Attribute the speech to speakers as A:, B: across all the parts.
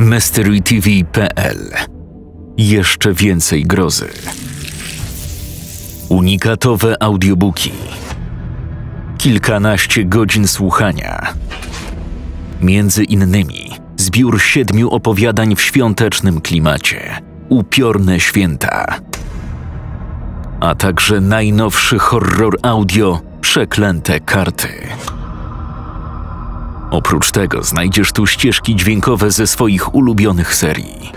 A: MysteryTV.pl Jeszcze więcej grozy. Unikatowe audiobooki. Kilkanaście godzin słuchania. Między innymi zbiór siedmiu opowiadań w świątecznym klimacie. Upiorne święta. A także najnowszy horror audio Przeklęte karty. Oprócz tego znajdziesz tu ścieżki dźwiękowe ze swoich ulubionych serii.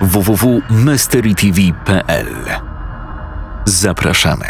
A: www.mysterytv.pl Zapraszamy.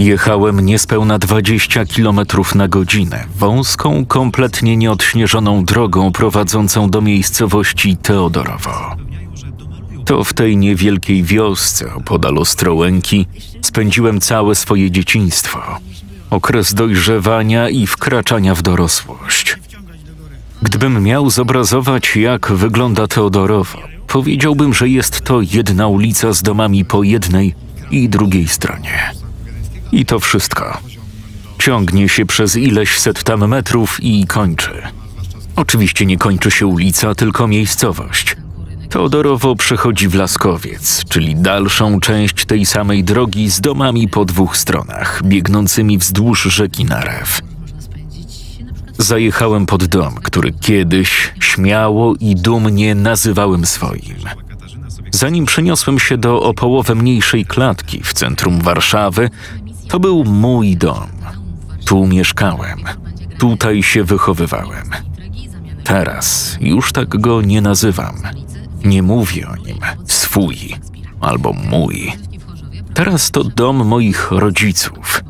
A: Jechałem niespełna 20 km na godzinę wąską, kompletnie nieodśnieżoną drogą prowadzącą do miejscowości Teodorowo. To w tej niewielkiej wiosce opodal Ostrołęki spędziłem całe swoje dzieciństwo, okres dojrzewania i wkraczania w dorosłość. Gdybym miał zobrazować, jak wygląda Teodorowo, powiedziałbym, że jest to jedna ulica z domami po jednej i drugiej stronie. I to wszystko. Ciągnie się przez ileś set tam metrów i kończy. Oczywiście nie kończy się ulica, tylko miejscowość. Teodorowo przechodzi w Laskowiec, czyli dalszą część tej samej drogi z domami po dwóch stronach, biegnącymi wzdłuż rzeki Narew. Zajechałem pod dom, który kiedyś śmiało i dumnie nazywałem swoim. Zanim przeniosłem się do o połowę mniejszej klatki w centrum Warszawy, to był mój dom. Tu mieszkałem, tutaj się wychowywałem. Teraz już tak go nie nazywam. Nie mówię o nim swój albo mój. Teraz to dom moich rodziców.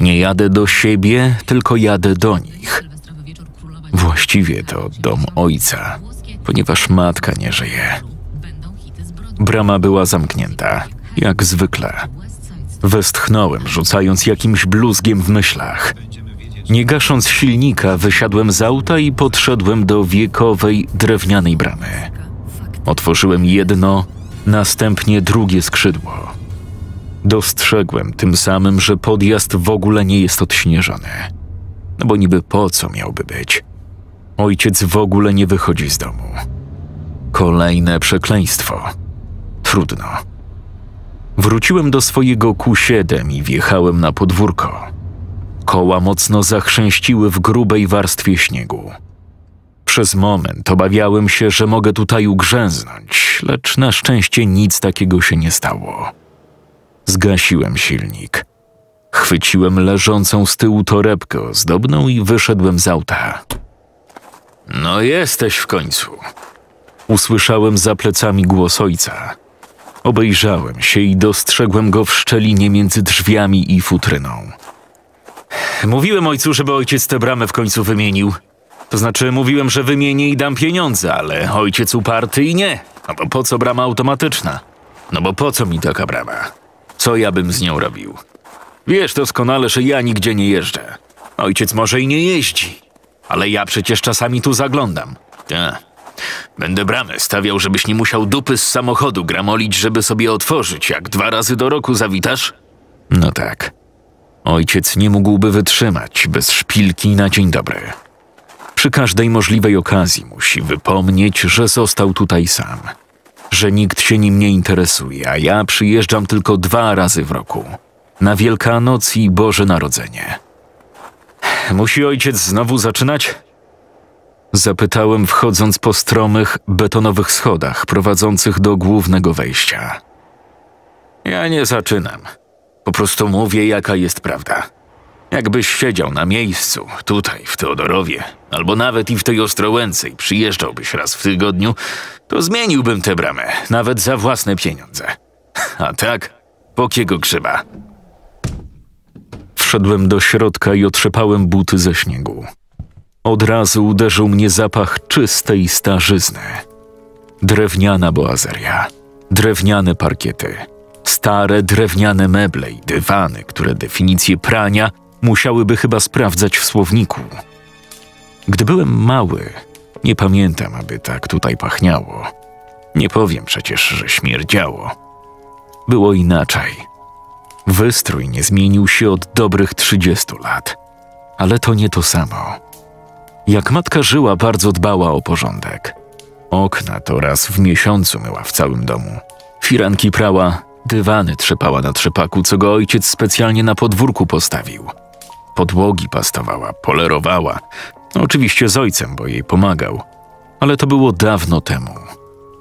A: Nie jadę do siebie, tylko jadę do nich. Właściwie to dom ojca, ponieważ matka nie żyje. Brama była zamknięta, jak zwykle. Westchnąłem, rzucając jakimś bluzgiem w myślach. Nie gasząc silnika, wysiadłem z auta i podszedłem do wiekowej, drewnianej bramy. Otworzyłem jedno, następnie drugie skrzydło. Dostrzegłem tym samym, że podjazd w ogóle nie jest odśnieżony. No bo niby po co miałby być? Ojciec w ogóle nie wychodzi z domu. Kolejne przekleństwo. Trudno. Wróciłem do swojego Q7 i wjechałem na podwórko. Koła mocno zachrzęściły w grubej warstwie śniegu. Przez moment obawiałem się, że mogę tutaj ugrzęznąć, lecz na szczęście nic takiego się nie stało. Zgasiłem silnik. Chwyciłem leżącą z tyłu torebkę ozdobną i wyszedłem z auta. No jesteś w końcu. Usłyszałem za plecami głos ojca. Obejrzałem się i dostrzegłem go w szczelinie między drzwiami i futryną. Mówiłem ojcu, żeby ojciec tę bramę w końcu wymienił. To znaczy, mówiłem, że wymienię i dam pieniądze, ale ojciec uparty i nie. No bo po co brama automatyczna? No bo po co mi taka brama? Co ja bym z nią robił? Wiesz doskonale, że ja nigdzie nie jeżdżę. Ojciec może i nie jeździ, ale ja przecież czasami tu zaglądam. Ja. Będę bramę stawiał, żebyś nie musiał dupy z samochodu gramolić, żeby sobie otworzyć, jak dwa razy do roku zawitasz? No tak. Ojciec nie mógłby wytrzymać bez szpilki na dzień dobry. Przy każdej możliwej okazji musi wypomnieć, że został tutaj sam. Że nikt się nim nie interesuje, a ja przyjeżdżam tylko dwa razy w roku. Na Wielkanoc i Boże Narodzenie. Musi ojciec znowu zaczynać? Zapytałem, wchodząc po stromych, betonowych schodach prowadzących do głównego wejścia. Ja nie zaczynam. Po prostu mówię, jaka jest prawda. Jakbyś siedział na miejscu, tutaj, w Teodorowie, albo nawet i w tej Ostrołęce i przyjeżdżałbyś raz w tygodniu, to zmieniłbym tę bramę, nawet za własne pieniądze. A tak, pokiego grzyba. Wszedłem do środka i otrzepałem buty ze śniegu. Od razu uderzył mnie zapach czystej starzyzny. Drewniana boazeria, Drewniane parkiety, stare drewniane meble i dywany, które definicje prania musiałyby chyba sprawdzać w słowniku. Gdy byłem mały, nie pamiętam, aby tak tutaj pachniało. Nie powiem przecież, że śmierdziało. Było inaczej. Wystrój nie zmienił się od dobrych 30 lat, ale to nie to samo. Jak matka żyła, bardzo dbała o porządek. Okna to raz w miesiącu myła w całym domu. Firanki prała, dywany trzepała na trzepaku, co go ojciec specjalnie na podwórku postawił. Podłogi pastowała, polerowała. Oczywiście z ojcem, bo jej pomagał. Ale to było dawno temu.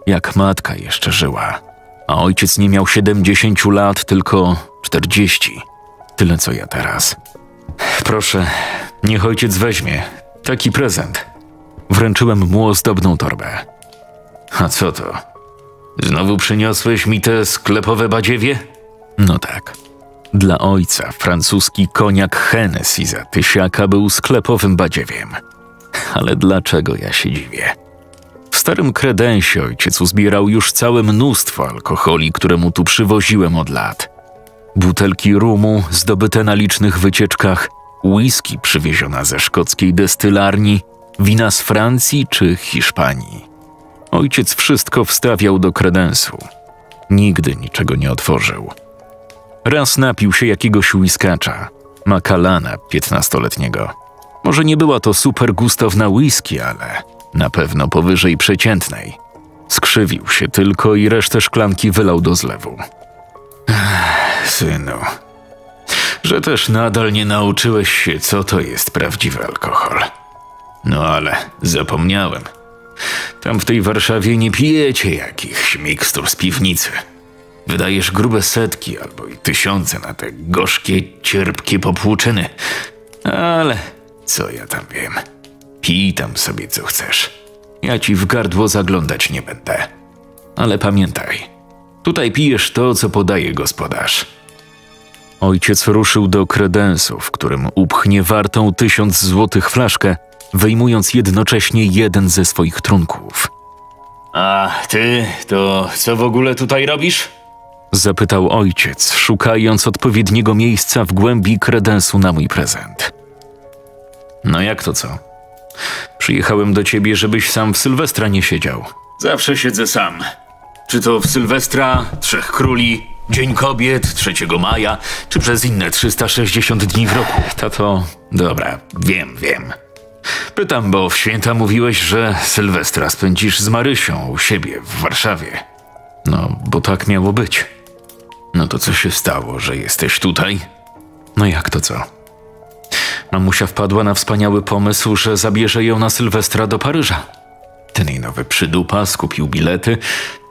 A: Jak matka jeszcze żyła. A ojciec nie miał 70 lat, tylko 40. Tyle co ja teraz. Proszę, niech ojciec weźmie. Taki prezent. Wręczyłem mu ozdobną torbę. A co to? Znowu przyniosłeś mi te sklepowe badziewie? No tak. Dla ojca francuski koniak Hennessy za tysiaka był sklepowym badziewiem. Ale dlaczego ja się dziwię? W starym kredensie ojciec uzbierał już całe mnóstwo alkoholi, które mu tu przywoziłem od lat. Butelki rumu zdobyte na licznych wycieczkach, whisky przywieziona ze szkockiej destylarni, wina z Francji czy Hiszpanii. Ojciec wszystko wstawiał do kredensu. Nigdy niczego nie otworzył. Raz napił się jakiegoś whiskacza, Macalana piętnastoletniego. Może nie była to super gustowna whisky, ale na pewno powyżej przeciętnej. Skrzywił się tylko i resztę szklanki wylał do zlewu. Ech, synu, że też nadal nie nauczyłeś się, co to jest prawdziwy alkohol. No ale zapomniałem. Tam w tej Warszawie nie pijecie jakichś mikstur z piwnicy. Wydajesz grube setki albo i tysiące na te gorzkie, cierpkie popłuczyny. Ale co ja tam wiem? Pij tam sobie co chcesz. Ja ci w gardło zaglądać nie będę. Ale pamiętaj, tutaj pijesz to, co podaje gospodarz. Ojciec ruszył do kredensu, w którym upchnie wartą tysiąc złotych flaszkę, wyjmując jednocześnie jeden ze swoich trunków. A ty to co w ogóle tutaj robisz? Zapytał ojciec, szukając odpowiedniego miejsca w głębi kredensu na mój prezent. No jak to co? Przyjechałem do ciebie, żebyś sam w Sylwestra nie siedział. Zawsze siedzę sam. Czy to w Sylwestra, Trzech Króli, Dzień Kobiet, 3 maja, czy przez inne 360 dni w roku. Tato, dobra, wiem, wiem. Pytam, bo w święta mówiłeś, że Sylwestra spędzisz z Marysią u siebie w Warszawie. No, bo tak miało być. No to co się stało, że jesteś tutaj? No jak to co? Mamusia wpadła na wspaniały pomysł, że zabierze ją na Sylwestra do Paryża. Ten jej nowy przydupa skupił bilety,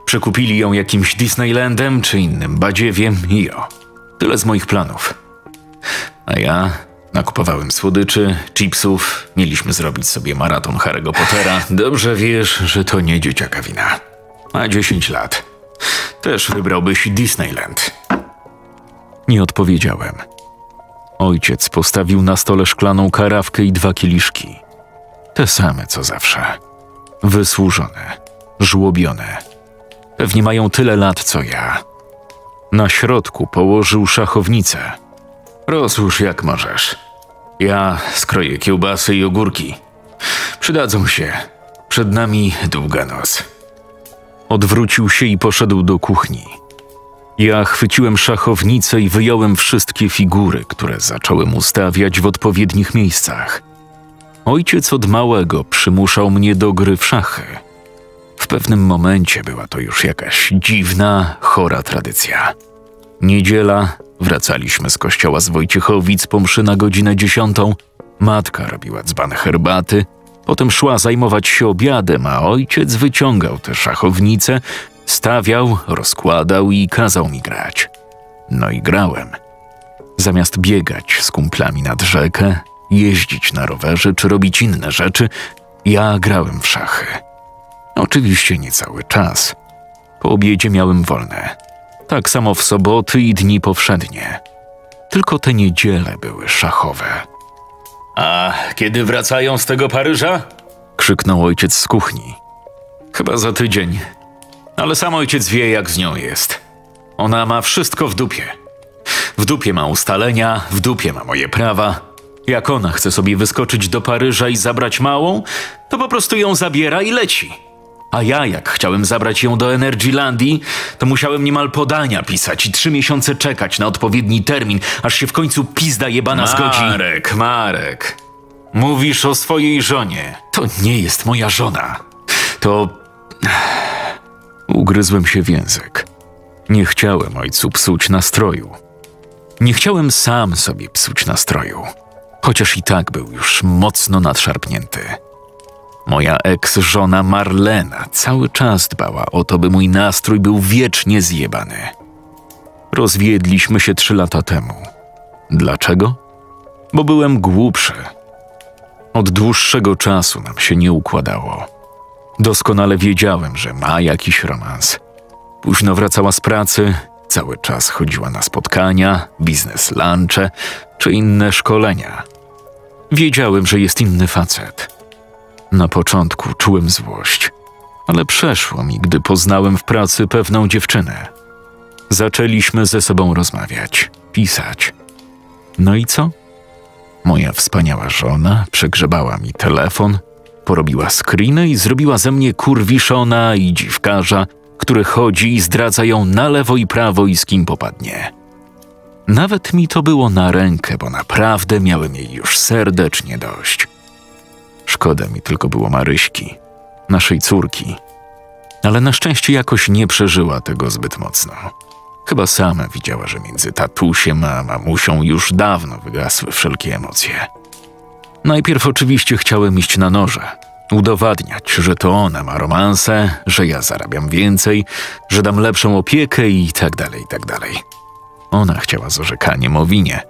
A: przekupili ją jakimś Disneylandem czy innym badziewiem i o. Tyle z moich planów. A ja nakupowałem słodyczy, chipsów, mieliśmy zrobić sobie maraton Harry'ego Pottera. Dobrze wiesz, że to nie dzieciaka wina. Ma 10 lat. Też wybrałbyś Disneyland. Nie odpowiedziałem. Ojciec postawił na stole szklaną karawkę i dwa kieliszki. Te same co zawsze. Wysłużone, żłobione. Pewnie mają tyle lat co ja. Na środku położył szachownicę. Rozłóż jak możesz. Ja skroję kiełbasy i ogórki. Przydadzą się. Przed nami długa noc. Odwrócił się i poszedł do kuchni. Ja chwyciłem szachownicę i wyjąłem wszystkie figury, które zacząłem ustawiać w odpowiednich miejscach. Ojciec od małego przymuszał mnie do gry w szachy. W pewnym momencie była to już jakaś dziwna, chora tradycja. Niedziela, wracaliśmy z kościoła z Wojciechowic po mszy na godzinę dziesiątą. Matka robiła dzban herbaty, potem szła zajmować się obiadem, a ojciec wyciągał te szachownice, stawiał, rozkładał i kazał mi grać. No i grałem. Zamiast biegać z kumplami nad rzekę, jeździć na rowerze czy robić inne rzeczy, ja grałem w szachy. Oczywiście nie cały czas. Po obiedzie miałem wolne. Tak samo w soboty i dni powszednie. Tylko te niedziele były szachowe. A kiedy wracają z tego Paryża? krzyknął ojciec z kuchni. Chyba za tydzień. Ale sam ojciec wie, jak z nią jest. Ona ma wszystko w dupie. W dupie ma ustalenia, w dupie ma moje prawa. Jak ona chce sobie wyskoczyć do Paryża i zabrać małą, to po prostu ją zabiera i leci. A ja, jak chciałem zabrać ją do Energylandii, to musiałem niemal podania pisać i trzy miesiące czekać na odpowiedni termin, aż się w końcu pizda jebana zgodzi. Marek, Marek. Mówisz o swojej żonie. To nie jest moja żona. To. Ugryzłem się w język. Nie chciałem ojcu psuć nastroju. Nie chciałem sam sobie psuć nastroju, chociaż i tak był już mocno nadszarpnięty. Moja eks-żona Marlena cały czas dbała o to, by mój nastrój był wiecznie zjebany. Rozwiedliśmy się trzy lata temu. Dlaczego? Bo byłem głupszy. Od dłuższego czasu nam się nie układało. Doskonale wiedziałem, że ma jakiś romans. Późno wracała z pracy, cały czas chodziła na spotkania, biznes lunche czy inne szkolenia. Wiedziałem, że jest inny facet. Na początku czułem złość, ale przeszło mi, gdy poznałem w pracy pewną dziewczynę. Zaczęliśmy ze sobą rozmawiać, pisać. No i co? Moja wspaniała żona przegrzebała mi telefon, porobiła screeny i zrobiła ze mnie kurwiszona i dziwkarza, który chodzi i zdradza ją na lewo i prawo i z kim popadnie. Nawet mi to było na rękę, bo naprawdę miałem jej już serdecznie dość. Szkoda mi tylko było Maryśki, naszej córki. Ale na szczęście jakoś nie przeżyła tego zbyt mocno. Chyba sama widziała, że między tatusiem a mamusią już dawno wygasły wszelkie emocje. Najpierw oczywiście chciałem iść na noże, udowadniać, że to ona ma romanse, że ja zarabiam więcej, że dam lepszą opiekę i tak dalej, i tak dalej. Ona chciała z orzekaniem o winie.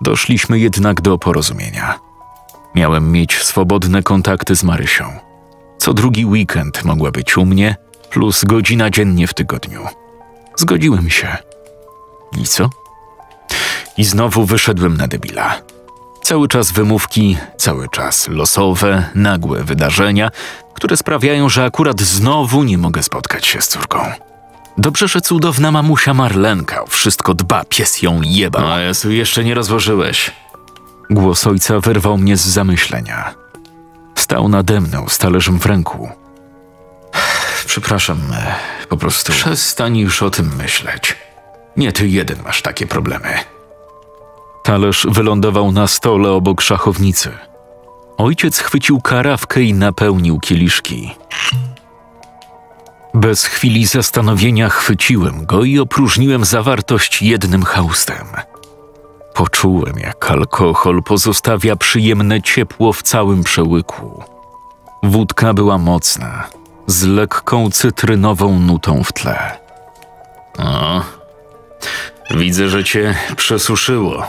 A: Doszliśmy jednak do porozumienia. Miałem mieć swobodne kontakty z Marysią. Co drugi weekend mogła być u mnie, plus godzina dziennie w tygodniu. Zgodziłem się. I co? I znowu wyszedłem na debila. Cały czas wymówki, cały czas losowe, nagłe wydarzenia, które sprawiają, że akurat znowu nie mogę spotkać się z córką. Dobrze, że cudowna mamusia Marlenka wszystko dba, pies ją jeba. A Jezu, jeszcze nie rozłożyłeś. Głos ojca wyrwał mnie z zamyślenia. Stał nade mną z talerzem w ręku. Przepraszam, e, po prostu. Przestań już o tym myśleć. Nie ty jeden masz takie problemy. Talerz wylądował na stole obok szachownicy. Ojciec chwycił karawkę i napełnił kieliszki. Bez chwili zastanowienia chwyciłem go i opróżniłem zawartość jednym haustem. Poczułem, jak alkohol pozostawia przyjemne ciepło w całym przełyku. Wódka była mocna, z lekką cytrynową nutą w tle. O, widzę, że cię przesuszyło.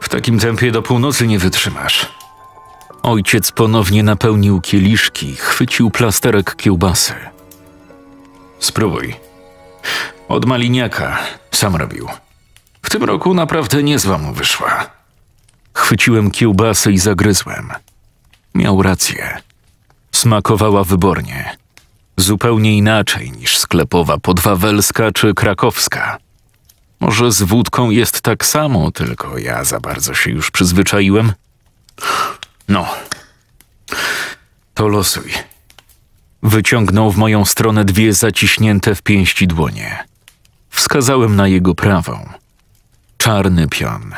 A: W takim tempie do północy nie wytrzymasz. Ojciec ponownie napełnił kieliszki, chwycił plasterek kiełbasy. Spróbuj. Od maliniaka sam robił. Tym roku naprawdę niezła mu wyszła. Chwyciłem kiełbasę i zagryzłem. Miał rację. Smakowała wybornie. Zupełnie inaczej niż sklepowa podwawelska czy krakowska. Może z wódką jest tak samo, tylko ja za bardzo się już przyzwyczaiłem. No. To losuj. Wyciągnął w moją stronę dwie zaciśnięte w pięści dłonie. Wskazałem na jego prawą. Czarny pion.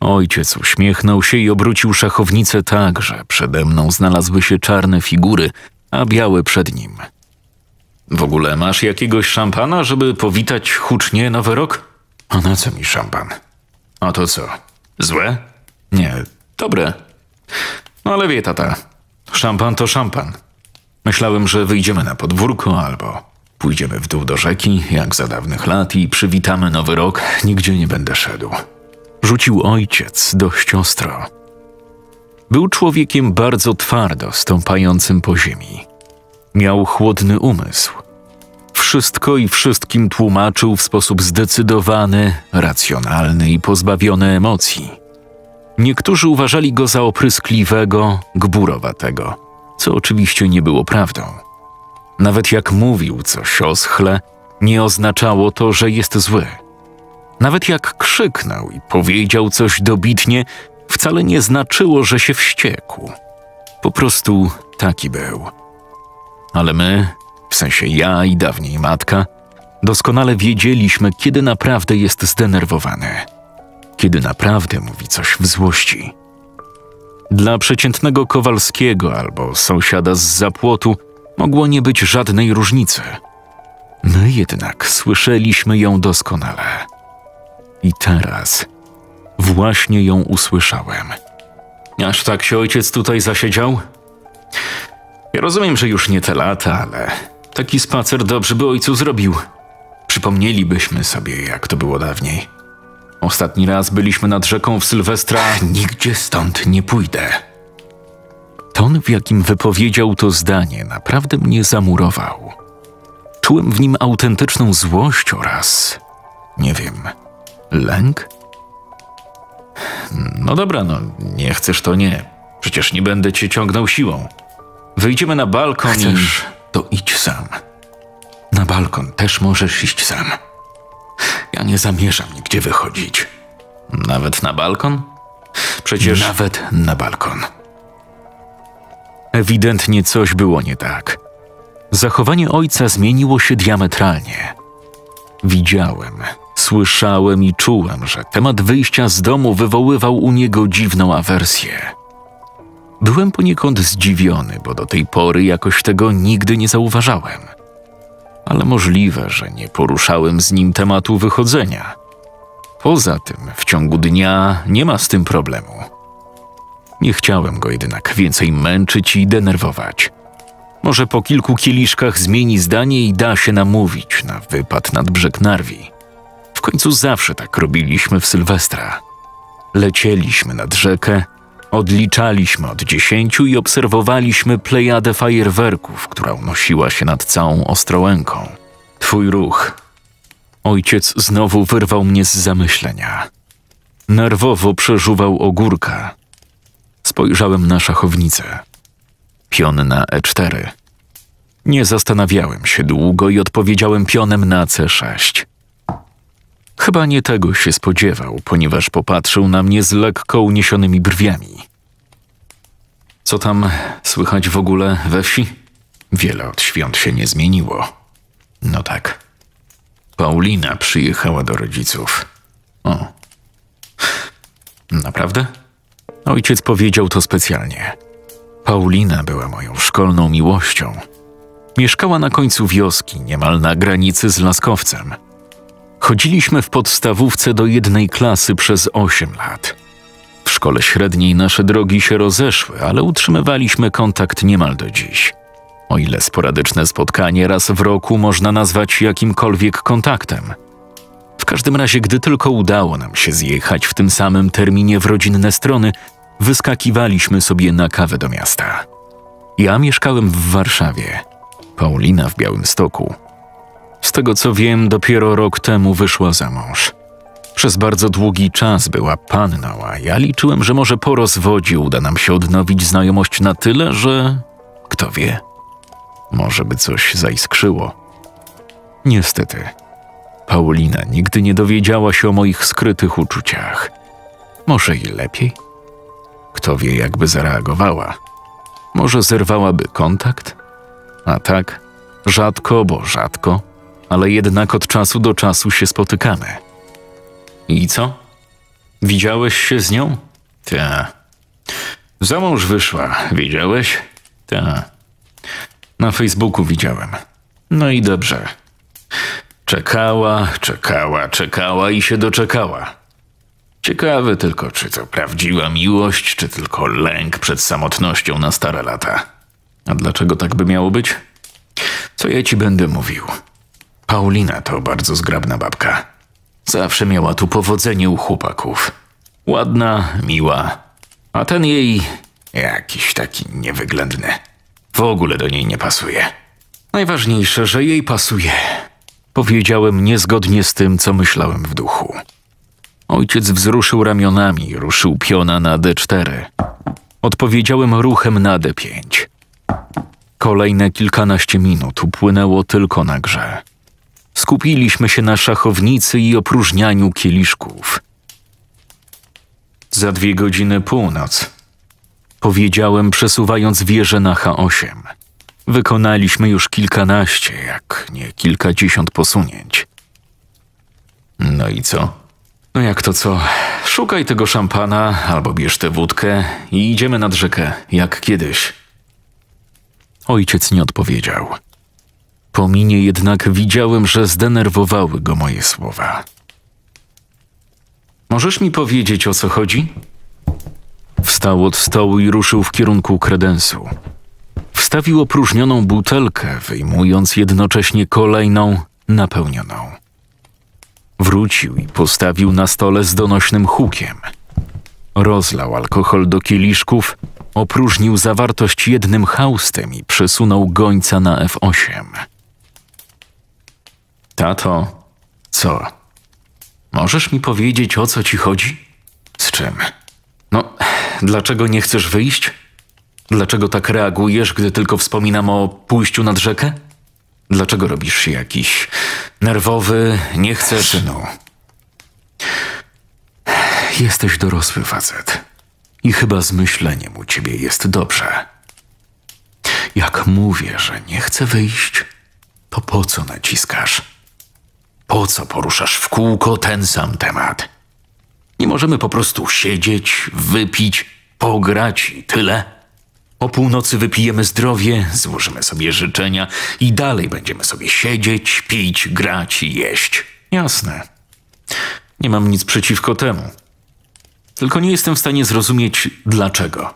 A: Ojciec uśmiechnął się i obrócił szachownicę tak, że przede mną znalazły się czarne figury, a białe przed nim. W ogóle masz jakiegoś szampana, żeby powitać hucznie nowy rok? A na co mi szampan? A to co? Złe? Nie, dobre. No ale wie tata, szampan to szampan. Myślałem, że wyjdziemy na podwórko albo pójdziemy w dół do rzeki, jak za dawnych lat i przywitamy nowy rok, nigdzie nie będę szedł. Rzucił ojciec dość ostro. Był człowiekiem bardzo twardo stąpającym po ziemi. Miał chłodny umysł. Wszystko i wszystkim tłumaczył w sposób zdecydowany, racjonalny i pozbawiony emocji. Niektórzy uważali go za opryskliwego, gburowatego, co oczywiście nie było prawdą. Nawet jak mówił coś oschle, nie oznaczało to, że jest zły. Nawet jak krzyknął i powiedział coś dobitnie, wcale nie znaczyło, że się wściekł. Po prostu taki był. Ale my, w sensie ja i dawniej matka, doskonale wiedzieliśmy, kiedy naprawdę jest zdenerwowany, kiedy naprawdę mówi coś w złości. Dla przeciętnego Kowalskiego albo sąsiada z zapłotu mogło nie być żadnej różnicy. My jednak słyszeliśmy ją doskonale. I teraz właśnie ją usłyszałem. Aż tak się ojciec tutaj zasiedział? Ja rozumiem, że już nie te lata, ale taki spacer dobrze by ojcu zrobił. Przypomnielibyśmy sobie, jak to było dawniej. Ostatni raz byliśmy nad rzeką w Sylwestra. Nigdzie stąd nie pójdę. Ton, w jakim wypowiedział to zdanie, naprawdę mnie zamurował. Czułem w nim autentyczną złość oraz, nie wiem, lęk? No dobra, no nie chcesz to nie. Przecież nie będę cię ciągnął siłą. Wyjdziemy na balkon
B: Chcesz,
A: i... to idź sam. Na balkon też możesz iść sam. Ja nie zamierzam nigdzie wychodzić. Nawet na balkon? Przecież... Nawet na balkon. Ewidentnie coś było nie tak. Zachowanie ojca zmieniło się diametralnie. Widziałem, słyszałem i czułem, że temat wyjścia z domu wywoływał u niego dziwną awersję. Byłem poniekąd zdziwiony, bo do tej pory jakoś tego nigdy nie zauważałem. Ale możliwe, że nie poruszałem z nim tematu wychodzenia. Poza tym, w ciągu dnia nie ma z tym problemu. Nie chciałem go jednak więcej męczyć i denerwować. Może po kilku kieliszkach zmieni zdanie i da się namówić na wypad nad brzeg Narwi. W końcu zawsze tak robiliśmy w Sylwestra. Lecieliśmy nad rzekę, odliczaliśmy od dziesięciu i obserwowaliśmy plejadę fajerwerków, która unosiła się nad całą Ostrołęką. Twój ruch. Ojciec znowu wyrwał mnie z zamyślenia. Nerwowo przeżuwał ogórka. Spojrzałem na szachownicę. Pion na E4. Nie zastanawiałem się długo i odpowiedziałem pionem na C6. Chyba nie tego się spodziewał, ponieważ popatrzył na mnie z lekko uniesionymi brwiami. Co tam słychać w ogóle we wsi? Wiele od świąt się nie zmieniło. No tak. Paulina przyjechała do rodziców. O. Naprawdę? Ojciec powiedział to specjalnie. Paulina była moją szkolną miłością. Mieszkała na końcu wioski, niemal na granicy z Laskowcem. Chodziliśmy w podstawówce do jednej klasy przez 8 lat. W szkole średniej nasze drogi się rozeszły, ale utrzymywaliśmy kontakt niemal do dziś. O ile sporadyczne spotkanie raz w roku można nazwać jakimkolwiek kontaktem. W każdym razie, gdy tylko udało nam się zjechać w tym samym terminie w rodzinne strony, wyskakiwaliśmy sobie na kawę do miasta. Ja mieszkałem w Warszawie, Paulina w Białymstoku. Z tego co wiem, dopiero rok temu wyszła za mąż. Przez bardzo długi czas była panną, a ja liczyłem, że może po rozwodzie uda nam się odnowić znajomość na tyle, że kto wie, może by coś zaiskrzyło. Niestety, Paulina nigdy nie dowiedziała się o moich skrytych uczuciach. Może i lepiej? Kto wie, jakby zareagowała. Może zerwałaby kontakt? A tak, rzadko, bo rzadko, ale jednak od czasu do czasu się spotykamy. I co? Widziałeś się z nią? Ta. Za mąż wyszła, widziałeś? Ta. Na Facebooku widziałem. No i dobrze. Czekała, czekała, czekała i się doczekała. Ciekawe tylko, czy to prawdziwa miłość, czy tylko lęk przed samotnością na stare lata. A dlaczego tak by miało być? Co ja ci będę mówił? Paulina to bardzo zgrabna babka. Zawsze miała tu powodzenie u chłopaków. Ładna, miła, a ten jej jakiś taki niewyględny. W ogóle do niej nie pasuje. Najważniejsze, że jej pasuje. Powiedziałem niezgodnie z tym, co myślałem w duchu. Ojciec wzruszył ramionami, ruszył piona na D4. Odpowiedziałem ruchem na D5. Kolejne kilkanaście minut upłynęło tylko na grze. Skupiliśmy się na szachownicy i opróżnianiu kieliszków. Za dwie godziny północ. Powiedziałem, przesuwając wieżę na H8. Wykonaliśmy już kilkanaście, jak nie kilkadziesiąt posunięć. No i co? No jak to co? Szukaj tego szampana, albo bierz tę wódkę i idziemy nad rzekę, jak kiedyś. Ojciec nie odpowiedział. Po minie jednak widziałem, że zdenerwowały go moje słowa. Możesz mi powiedzieć, o co chodzi? Wstał od stołu i ruszył w kierunku kredensu. Wstawił opróżnioną butelkę, wyjmując jednocześnie kolejną, napełnioną. Wrócił i postawił na stole z donośnym hukiem. Rozlał alkohol do kieliszków, opróżnił zawartość jednym haustem i przesunął gońca na F8. Tato, co? Możesz mi powiedzieć, o co ci chodzi? Z czym? No, dlaczego nie chcesz wyjść? Dlaczego tak reagujesz, gdy tylko wspominam o pójściu nad rzekę? Dlaczego robisz się jakiś nerwowy, nie chcesz? Synu, jesteś dorosły facet i chyba z myśleniem u ciebie jest dobrze. Jak mówię, że nie chcę wyjść, to po co naciskasz? Po co poruszasz w kółko ten sam temat? Nie możemy po prostu siedzieć, wypić, pograć i tyle. O północy wypijemy zdrowie, złożymy sobie życzenia i dalej będziemy sobie siedzieć, pić, grać i jeść. Jasne. Nie mam nic przeciwko temu. Tylko nie jestem w stanie zrozumieć dlaczego.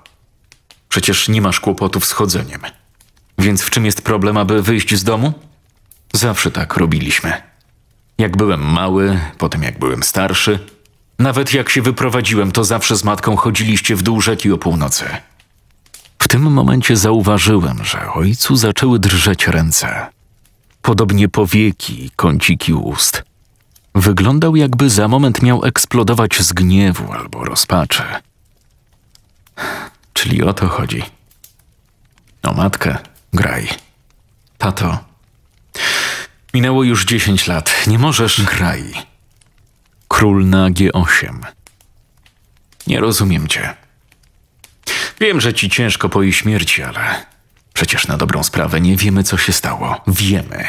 A: Przecież nie masz kłopotów z chodzeniem. Więc w czym jest problem, aby wyjść z domu? Zawsze tak robiliśmy. Jak byłem mały, potem jak byłem starszy, nawet jak się wyprowadziłem, to zawsze z matką chodziliście w dół rzeki o północy. W tym momencie zauważyłem, że ojcu zaczęły drżeć ręce. Podobnie powieki i kąciki ust. Wyglądał, jakby za moment miał eksplodować z gniewu albo rozpaczy. Czyli o to chodzi. O matkę, graj. Tato, minęło już dziesięć lat. Nie możesz. Graj. Król na G8. Nie rozumiem cię. Wiem, że ci ciężko po jej śmierci, ale przecież na dobrą sprawę nie wiemy, co się stało. Wiemy.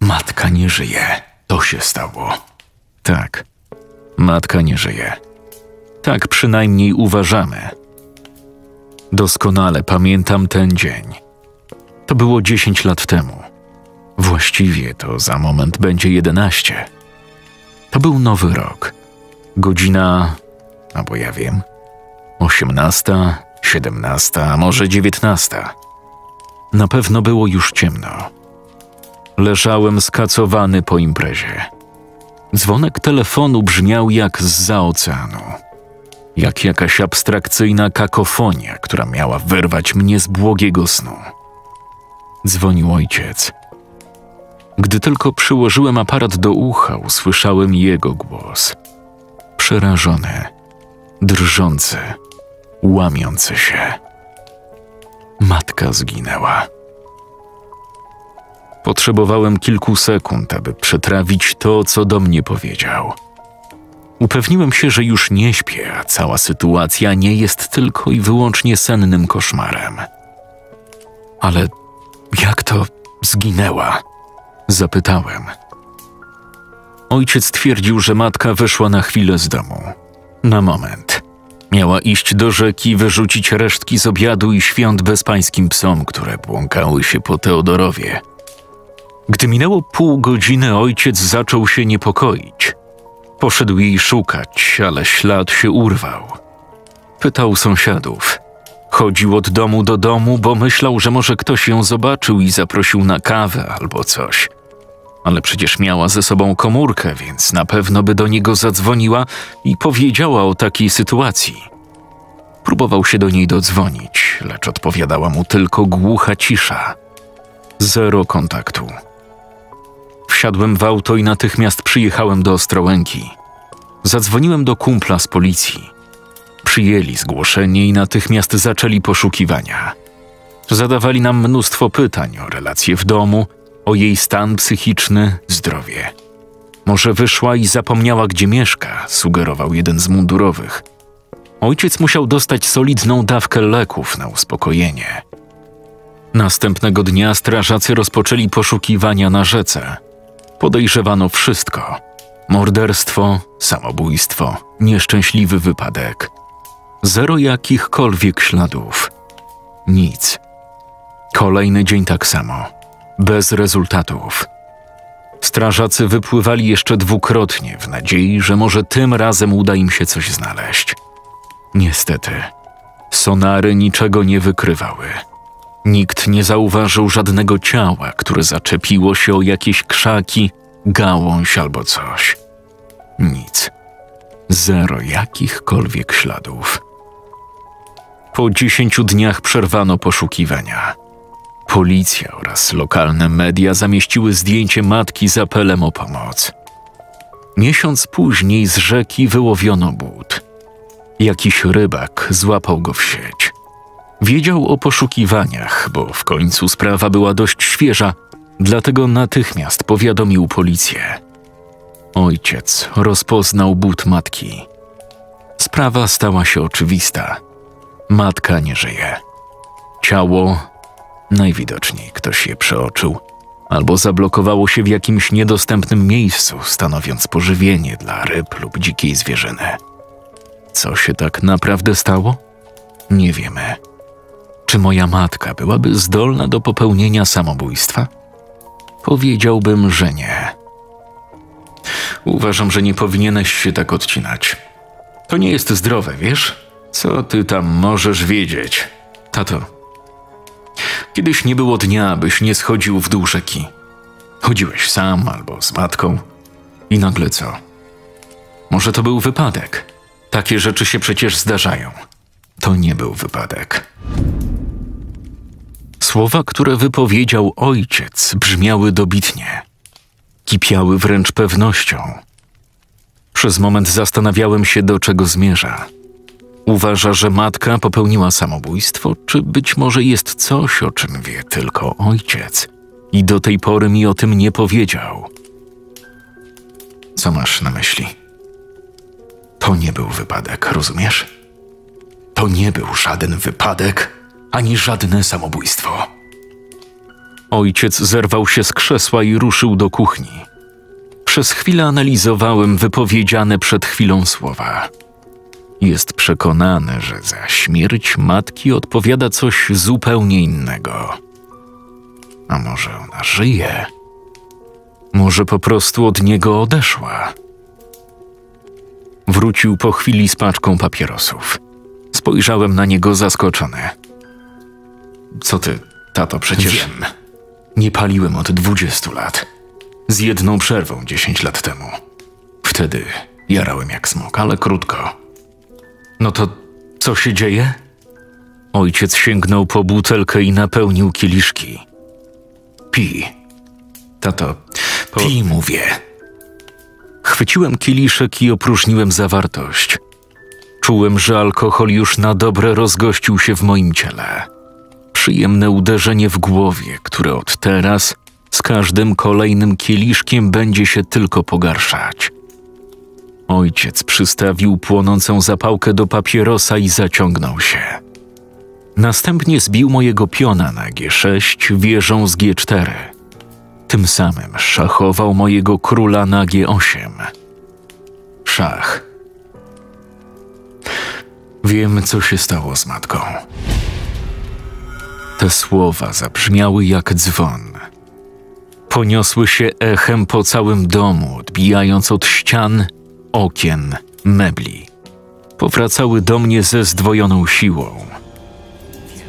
A: Matka nie żyje. To się stało. Tak. Matka nie żyje. Tak przynajmniej uważamy. Doskonale pamiętam ten dzień. To było 10 lat temu. Właściwie to za moment będzie 11. To był nowy rok. Godzina, albo ja wiem, 18, 17, a może 19. Na pewno było już ciemno. Leżałem skacowany po imprezie. Dzwonek telefonu brzmiał jak zza oceanu. Jak jakaś abstrakcyjna kakofonia, która miała wyrwać mnie z błogiego snu. Dzwonił ojciec. Gdy tylko przyłożyłem aparat do ucha, usłyszałem jego głos. Przerażony, drżący, łamiący się. Matka zginęła. Potrzebowałem kilku sekund, aby przetrawić to, co do mnie powiedział. Upewniłem się, że już nie śpię, a cała sytuacja nie jest tylko i wyłącznie sennym koszmarem. Ale jak to zginęła? Zapytałem. Ojciec twierdził, że matka wyszła na chwilę z domu. Na moment. Miała iść do rzeki, wyrzucić resztki z obiadu i świąt bezpańskim psom, które błąkały się po Teodorowie. Gdy minęło pół godziny, ojciec zaczął się niepokoić. Poszedł jej szukać, ale ślad się urwał. Pytał sąsiadów. Chodził od domu do domu, bo myślał, że może ktoś ją zobaczył i zaprosił na kawę albo coś. Ale przecież miała ze sobą komórkę, więc na pewno by do niego zadzwoniła i powiedziała o takiej sytuacji. Próbował się do niej dodzwonić, lecz odpowiadała mu tylko głucha cisza. Zero kontaktu. Wsiadłem w auto i natychmiast przyjechałem do Ostrołęki. Zadzwoniłem do kumpla z policji. Przyjęli zgłoszenie i natychmiast zaczęli poszukiwania. Zadawali nam mnóstwo pytań o relacje w domu, o jej stan psychiczny, zdrowie. Może wyszła i zapomniała, gdzie mieszka, sugerował jeden z mundurowych. Ojciec musiał dostać solidną dawkę leków na uspokojenie. Następnego dnia strażacy rozpoczęli poszukiwania na rzece. Podejrzewano wszystko: morderstwo, samobójstwo, nieszczęśliwy wypadek. Zero jakichkolwiek śladów. Nic. Kolejny dzień tak samo. Bez rezultatów. Strażacy wypływali jeszcze dwukrotnie w nadziei, że może tym razem uda im się coś znaleźć. Niestety, sonary niczego nie wykrywały. Nikt nie zauważył żadnego ciała, które zaczepiło się o jakieś krzaki, gałąź albo coś. Nic. Zero jakichkolwiek śladów. Po dziesięciu dniach przerwano poszukiwania. Policja oraz lokalne media zamieściły zdjęcie matki z apelem o pomoc. Miesiąc później z rzeki wyłowiono but. Jakiś rybak złapał go w sieć. Wiedział o poszukiwaniach, bo w końcu sprawa była dość świeża, dlatego natychmiast powiadomił policję. Ojciec rozpoznał but matki. Sprawa stała się oczywista. Matka nie żyje. Ciało najwidoczniej ktoś je przeoczył, albo zablokowało się w jakimś niedostępnym miejscu, stanowiąc pożywienie dla ryb lub dzikiej zwierzyny. Co się tak naprawdę stało? Nie wiemy. Czy moja matka byłaby zdolna do popełnienia samobójstwa? Powiedziałbym, że nie. Uważam, że nie powinieneś się tak odcinać. To nie jest zdrowe, wiesz? Co ty tam możesz wiedzieć? Tato, kiedyś nie było dnia, byś nie schodził w dół rzeki. Chodziłeś sam albo z matką i nagle co? Może to był wypadek? Takie rzeczy się przecież zdarzają. To nie był wypadek. Słowa, które wypowiedział ojciec, brzmiały dobitnie. Kipiały wręcz pewnością. Przez moment zastanawiałem się, do czego zmierza. Uważa, że matka popełniła samobójstwo, czy być może jest coś, o czym wie tylko ojciec i do tej pory mi o tym nie powiedział. Co masz na myśli? To nie był wypadek, rozumiesz? To nie był żaden wypadek, ani żadne samobójstwo. Ojciec zerwał się z krzesła i ruszył do kuchni. Przez chwilę analizowałem wypowiedziane przed chwilą słowa. Jest przekonany, że za śmierć matki odpowiada coś zupełnie innego. A może ona żyje? Może po prostu od niego odeszła? Wrócił po chwili z paczką papierosów. Spojrzałem na niego zaskoczony. Co ty, tato, przecież. Wiem. Nie paliłem od dwudziestu lat. Z jedną przerwą dziesięć lat temu. Wtedy jarałem jak smok, ale krótko. No to co się dzieje? Ojciec sięgnął po butelkę i napełnił kieliszki. Pi. Tato, po... pi mówię. Chwyciłem kieliszek i opróżniłem zawartość. Czułem, że alkohol już na dobre rozgościł się w moim ciele. Przyjemne uderzenie w głowie, które od teraz z każdym kolejnym kieliszkiem będzie się tylko pogarszać. Ojciec przystawił płonącą zapałkę do papierosa i zaciągnął się. Następnie zbił mojego piona na G6 wieżą z G4. Tym samym szachował mojego króla na G8. Szach. Wiem, co się stało z matką. Te słowa zabrzmiały jak dzwon. Poniosły się echem po całym domu, odbijając od ścian, okien, mebli. Powracały do mnie ze zdwojoną siłą.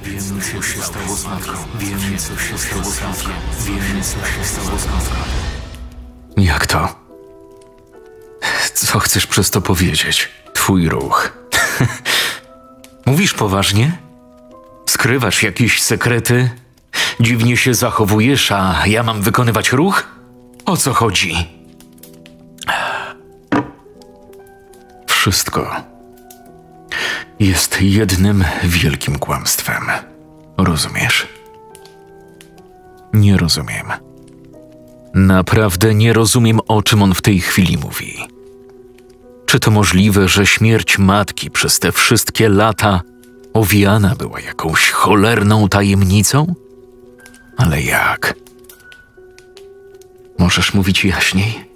A: Wiem, co się stało z matką. Wiem, co się stało z matką. Wiem, co się stało z matką. Jak to? Co chcesz przez to powiedzieć? Twój ruch. Mówisz poważnie? Skrywasz jakieś sekrety? Dziwnie się zachowujesz, a ja mam wykonywać ruch? O co chodzi? Wszystko jest jednym wielkim kłamstwem. Rozumiesz? Nie rozumiem. Naprawdę nie rozumiem, o czym on w tej chwili mówi. Czy to możliwe, że śmierć matki przez te wszystkie lata owiana była jakąś cholerną tajemnicą? Ale jak? Możesz mówić jaśniej?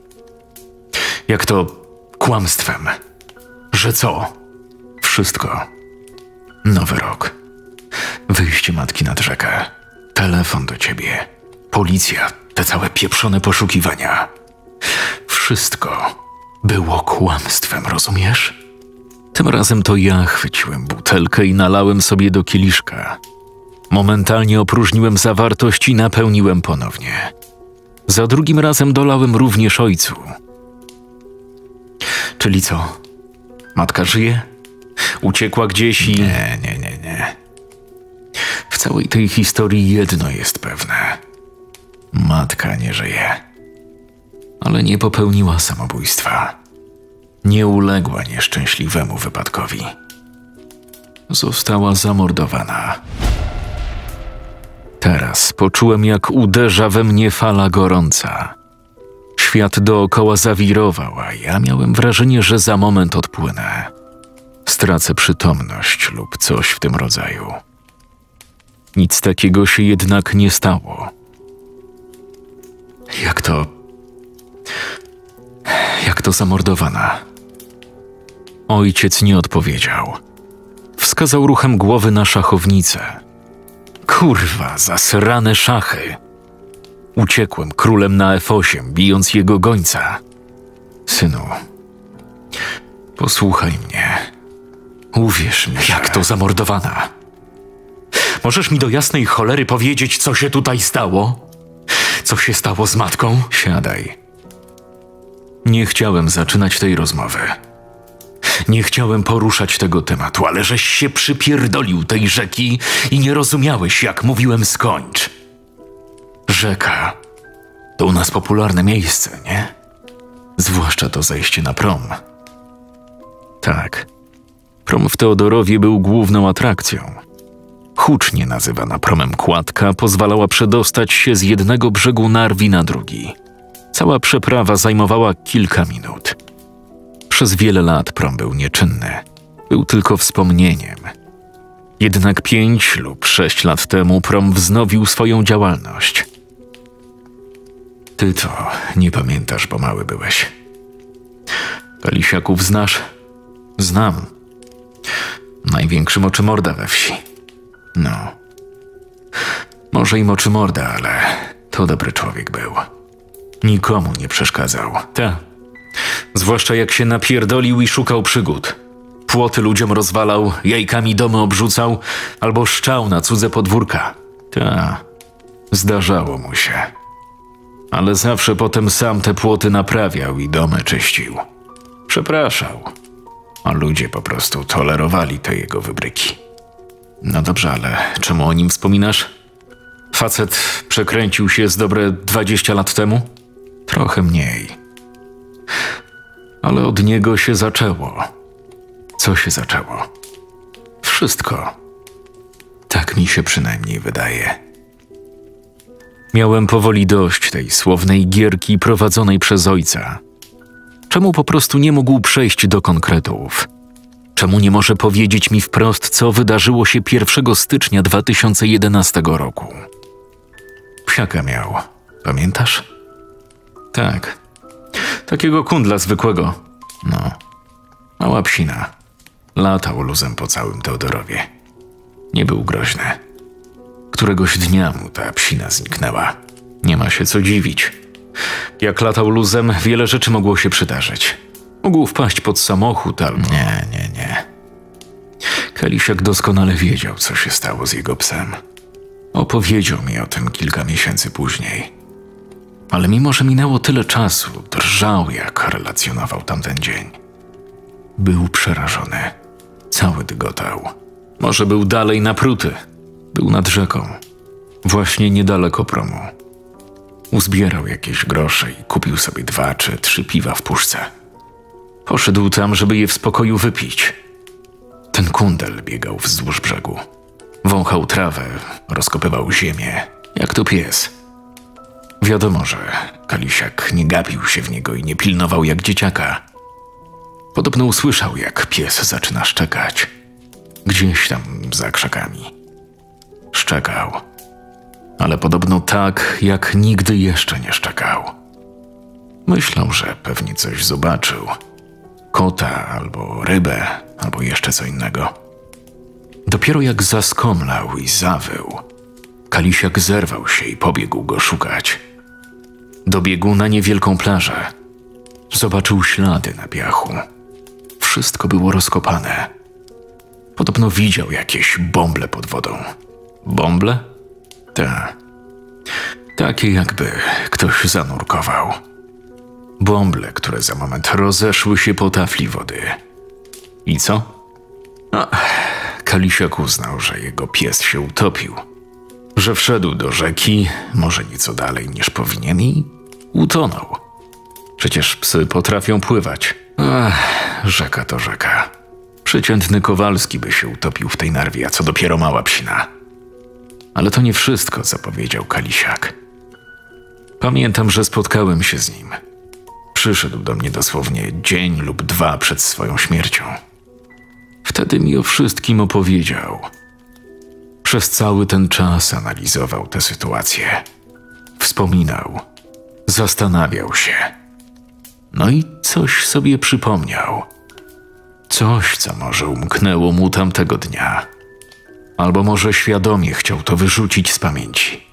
A: Jak to kłamstwem? Że co? Wszystko. Nowy rok. Wyjście matki nad rzekę. Telefon do ciebie. Policja. Te całe pieprzone poszukiwania. Wszystko było kłamstwem, rozumiesz? Tym razem to ja chwyciłem butelkę i nalałem sobie do kieliszka. Momentalnie opróżniłem zawartość i napełniłem ponownie. Za drugim razem dolałem również ojcu. Czyli co? Matka żyje? Uciekła gdzieś i. Nie, nie, nie, nie. W całej tej historii jedno jest pewne. Matka nie żyje. Ale nie popełniła samobójstwa. Nie uległa nieszczęśliwemu wypadkowi. Została zamordowana. Teraz poczułem, jak uderza we mnie fala gorąca. Świat dookoła zawirował, a ja miałem wrażenie, że za moment odpłynę. Stracę przytomność lub coś w tym rodzaju. Nic takiego się jednak nie stało. Jak to. Jak to zamordowana? Ojciec nie odpowiedział. Wskazał ruchem głowy na szachownicę. Kurwa, zasrane szachy. Uciekłem królem na F8, bijąc jego gońca. Synu, posłuchaj mnie. Uwierz mi, jak to zamordowana. Możesz mi do jasnej cholery powiedzieć, co się tutaj stało? Co się stało z matką? Siadaj. Nie chciałem zaczynać tej rozmowy. Nie chciałem poruszać tego tematu, ale żeś się przypierdolił tej rzeki i nie rozumiałeś, jak mówiłem skończ. Rzeka to u nas popularne miejsce, nie? Zwłaszcza to zejście na prom. Tak. Prom w Teodorowie był główną atrakcją. Hucznie nazywana promem kładka pozwalała przedostać się z jednego brzegu Narwi na drugi. Cała przeprawa zajmowała kilka minut. Przez wiele lat prom był nieczynny. Był tylko wspomnieniem. Jednak pięć lub sześć lat temu prom wznowił swoją działalność. Ty to nie pamiętasz, bo mały byłeś. Kalisiaków znasz? Znam. Największy moczymorda we wsi. No. Może i moczymorda, ale to dobry człowiek był. Nikomu nie przeszkadzał. Ta. Zwłaszcza jak się napierdolił i szukał przygód. Płoty ludziom rozwalał, jajkami domy obrzucał albo szczał na cudze podwórka. Ta. Zdarzało mu się. Ale zawsze potem sam te płoty naprawiał i domy czyścił. Przepraszał. A ludzie po prostu tolerowali te jego wybryki. No dobrze, ale czemu o nim wspominasz? Facet przekręcił się z dobre 20 lat temu? Trochę mniej. Ale od niego się zaczęło. Co się zaczęło? Wszystko. Tak mi się przynajmniej wydaje. Miałem powoli dość tej słownej gierki prowadzonej przez ojca. Czemu po prostu nie mógł przejść do konkretów? Czemu nie może powiedzieć mi wprost, co wydarzyło się 1 stycznia 2011 roku? Psiaka miał, pamiętasz? Tak. Takiego kundla zwykłego. No. Mała psina. Latał luzem po całym Teodorowie. Nie był groźny. Któregoś dnia mu ta psina zniknęła. Nie ma się co dziwić. Jak latał luzem, wiele rzeczy mogło się przydarzyć. Mógł wpaść pod samochód albo... Nie, nie, nie. Kalisiak doskonale wiedział, co się stało z jego psem. Opowiedział mi o tym kilka miesięcy później. Ale mimo, że minęło tyle czasu, drżał, jak relacjonował tamten dzień. Był przerażony. Cały dygotał. Może był dalej napruty. Był nad rzeką. Właśnie niedaleko promu. Uzbierał jakieś grosze i kupił sobie dwa czy trzy piwa w puszce. Poszedł tam, żeby je w spokoju wypić. Ten kundel biegał wzdłuż brzegu. Wąchał trawę, rozkopywał ziemię, jak to pies. Wiadomo, że Kalisiak nie gapił się w niego i nie pilnował jak dzieciaka. Podobno usłyszał, jak pies zaczyna szczekać. Gdzieś tam za krzakami. Szczekał. Ale podobno tak, jak nigdy jeszcze nie szczekał. Myślał, że pewnie coś zobaczył. Kota albo rybę, albo jeszcze co innego. Dopiero jak zaskomlał i zawył, Kalisiak zerwał się i pobiegł go szukać. Dobiegł na niewielką plażę. Zobaczył ślady na piachu. Wszystko było rozkopane. Podobno widział jakieś bąble pod wodą. Bąble? Tak. Takie jakby ktoś zanurkował. Bąble, które za moment rozeszły się po tafli wody. I co? No, Kalisiak uznał, że jego pies się utopił. Że wszedł do rzeki, może nieco dalej niż powinien i utonął. Przecież psy potrafią pływać. Ach, rzeka to rzeka. Przeciętny Kowalski by się utopił w tej narwie, a co dopiero mała psina. Ale to nie wszystko, co powiedział Kalisiak. Pamiętam, że spotkałem się z nim. Przyszedł do mnie dosłownie dzień lub dwa przed swoją śmiercią. Wtedy mi o wszystkim opowiedział. Przez cały ten czas analizował tę sytuację. Wspominał, zastanawiał się. No i coś sobie przypomniał. Coś, co może umknęło mu tamtego dnia. Albo może świadomie chciał to wyrzucić z pamięci.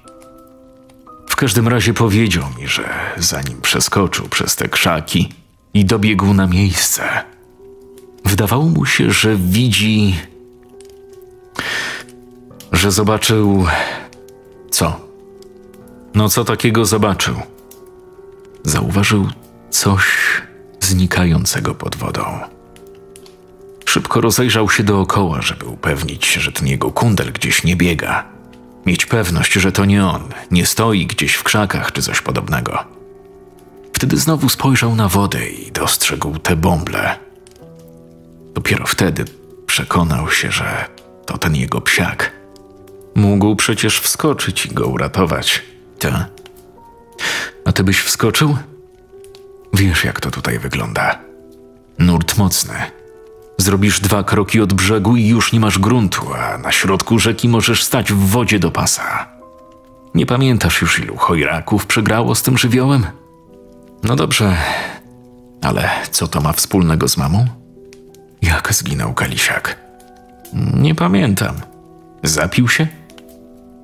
A: W każdym razie powiedział mi, że zanim przeskoczył przez te krzaki i dobiegł na miejsce, wydawało mu się, że widzi. że zobaczył. Co? No, co takiego zobaczył? Zauważył coś znikającego pod wodą. Szybko rozejrzał się dookoła, żeby upewnić się, że ten jego kundel gdzieś nie biega. Mieć pewność, że to nie on, nie stoi gdzieś w krzakach czy coś podobnego. Wtedy znowu spojrzał na wodę i dostrzegł te bąble. Dopiero wtedy przekonał się, że to ten jego psiak. Mógł przecież wskoczyć i go uratować. Ta. A ty byś wskoczył? Wiesz, jak to tutaj wygląda. Nurt mocny. Zrobisz dwa kroki od brzegu i już nie masz gruntu, a na środku rzeki możesz stać w wodzie do pasa. Nie pamiętasz już, ilu chojraków przegrało z tym żywiołem? No dobrze, ale co to ma wspólnego z mamą? Jak zginął Kalisiak? Nie pamiętam. Zapił się?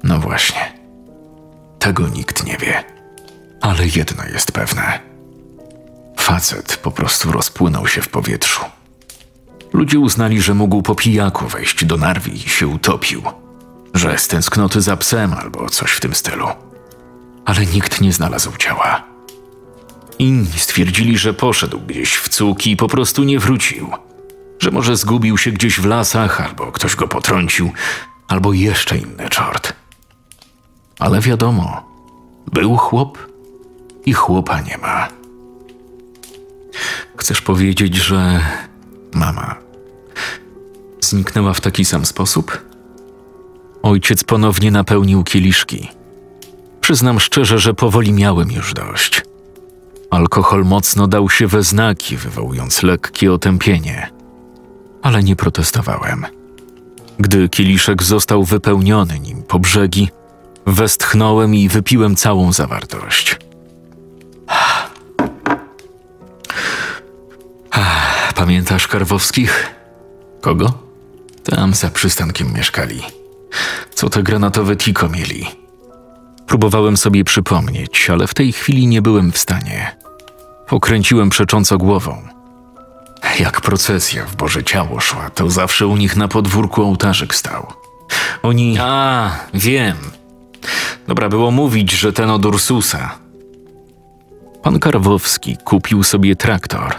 A: No właśnie. Tego nikt nie wie. Ale jedno jest pewne. Facet po prostu rozpłynął się w powietrzu. Ludzie uznali, że mógł po pijaku wejść do narwi i się utopił. Że z tęsknoty za psem albo coś w tym stylu. Ale nikt nie znalazł ciała. Inni stwierdzili, że poszedł gdzieś w cuki i po prostu nie wrócił. Że może zgubił się gdzieś w lasach, albo ktoś go potrącił, albo jeszcze inny czort. Ale wiadomo, był chłop i chłopa nie ma. Chcesz powiedzieć, że mama zniknęła w taki sam sposób? Ojciec ponownie napełnił kieliszki. Przyznam szczerze, że powoli miałem już dość. Alkohol mocno dał się we znaki, wywołując lekkie otępienie. Ale nie protestowałem. Gdy kieliszek został wypełniony nim po brzegi, westchnąłem i wypiłem całą zawartość. Pamiętasz Karwowskich? Kogo? Tam za przystankiem mieszkali. Co te granatowe tiko mieli? Próbowałem sobie przypomnieć, ale w tej chwili nie byłem w stanie. Pokręciłem przecząco głową. Jak procesja w Boże Ciało szła, to zawsze u nich na podwórku ołtarzyk stał. Oni... A, wiem. Dobra, było mówić, że ten od Ursusa. Pan Karwowski kupił sobie traktor.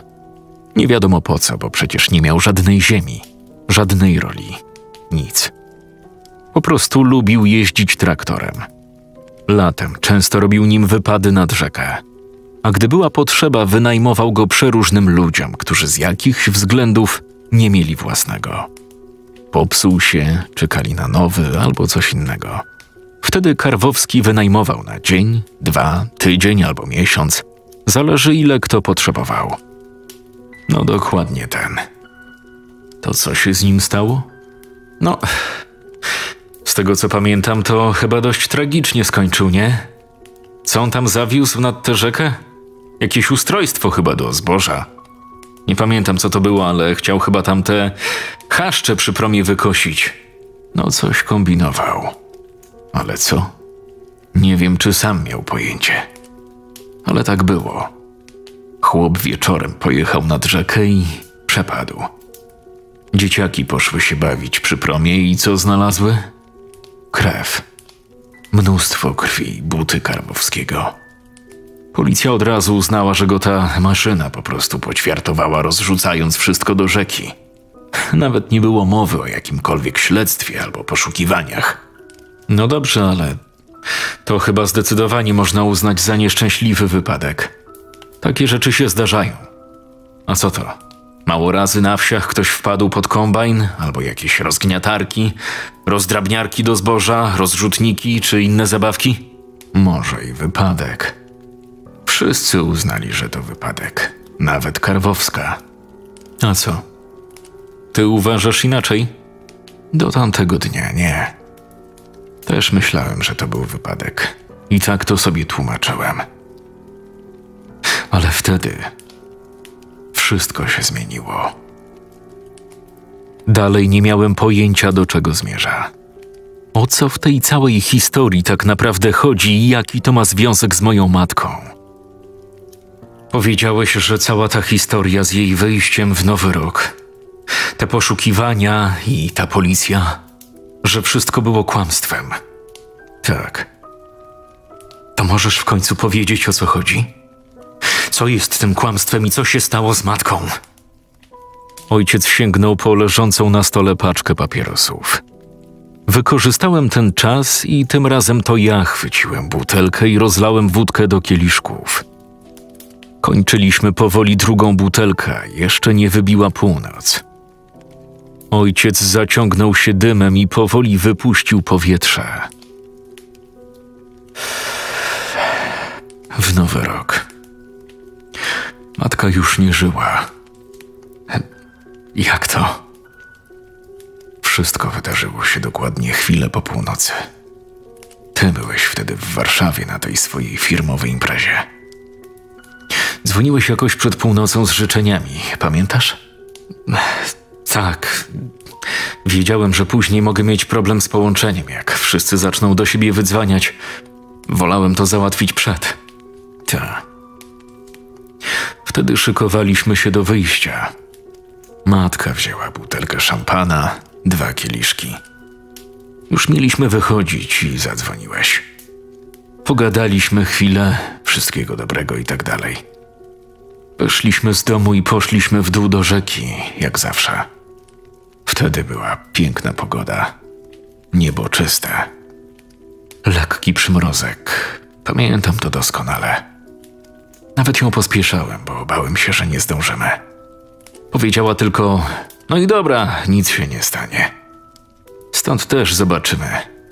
A: Nie wiadomo po co, bo przecież nie miał żadnej ziemi, żadnej roli, nic. Po prostu lubił jeździć traktorem. Latem często robił nim wypady nad rzekę, a gdy była potrzeba, wynajmował go przeróżnym ludziom, którzy z jakichś względów nie mieli własnego. popsuł się, czekali na nowy albo coś innego. Wtedy Karwowski wynajmował na dzień, dwa, tydzień albo miesiąc, zależy ile kto potrzebował. No dokładnie ten. To co się z nim stało? No, z tego co pamiętam, to chyba dość tragicznie skończył, nie? Co on tam zawiózł nad tę rzekę? Jakieś ustrojstwo chyba do zboża. Nie pamiętam co to było, ale chciał chyba tam te chaszcze przy promie wykosić. No coś kombinował. Ale co? Nie wiem, czy sam miał pojęcie. Ale tak było. Chłop wieczorem pojechał nad rzekę i przepadł. Dzieciaki poszły się bawić przy promie i co znalazły? Krew. Mnóstwo krwi, buty Karwowskiego. Policja od razu uznała, że go ta maszyna po prostu poćwiartowała, rozrzucając wszystko do rzeki. Nawet nie było mowy o jakimkolwiek śledztwie albo poszukiwaniach. No dobrze, ale to chyba zdecydowanie można uznać za nieszczęśliwy wypadek. Takie rzeczy się zdarzają. A co to? Mało razy na wsiach ktoś wpadł pod kombajn, albo jakieś rozgniatarki, rozdrabniarki do zboża, rozrzutniki czy inne zabawki? Może i wypadek. Wszyscy uznali, że to wypadek. Nawet Karwowska. A co? Ty uważasz inaczej? Do tamtego dnia nie. Też myślałem, że to był wypadek. I tak to sobie tłumaczyłem. Ale wtedy wszystko się zmieniło. Dalej nie miałem pojęcia, do czego zmierza. O co w tej całej historii tak naprawdę chodzi i jaki to ma związek z moją matką? Powiedziałeś, że cała ta historia z jej wyjściem w nowy rok, te poszukiwania i ta policja, że wszystko było kłamstwem. Tak. To możesz w końcu powiedzieć, o co chodzi? Co jest tym kłamstwem i co się stało z matką? Ojciec sięgnął po leżącą na stole paczkę papierosów. Wykorzystałem ten czas i tym razem to ja chwyciłem butelkę i rozlałem wódkę do kieliszków. Kończyliśmy powoli drugą butelkę, jeszcze nie wybiła północ. Ojciec zaciągnął się dymem i powoli wypuścił powietrze. W nowy rok. Matka już nie żyła. Jak to? Wszystko wydarzyło się dokładnie chwilę po północy. Ty byłeś wtedy w Warszawie na tej swojej firmowej imprezie. Dzwoniłeś jakoś przed północą z życzeniami, pamiętasz? Tak. Wiedziałem, że później mogę mieć problem z połączeniem, jak wszyscy zaczną do siebie wydzwaniać. Wolałem to załatwić przed. Tak. Wtedy szykowaliśmy się do wyjścia. Matka wzięła butelkę szampana, dwa kieliszki. Już mieliśmy wychodzić i zadzwoniłeś. Pogadaliśmy chwilę, wszystkiego dobrego i tak dalej. Wyszliśmy z domu i poszliśmy w dół do rzeki, jak zawsze. Wtedy była piękna pogoda. Niebo czyste. Lekki przymrozek. Pamiętam to doskonale. Nawet ją pospieszałem, bo bałem się, że nie zdążymy. Powiedziała tylko: No i dobra, nic się nie stanie. Stąd też zobaczymy,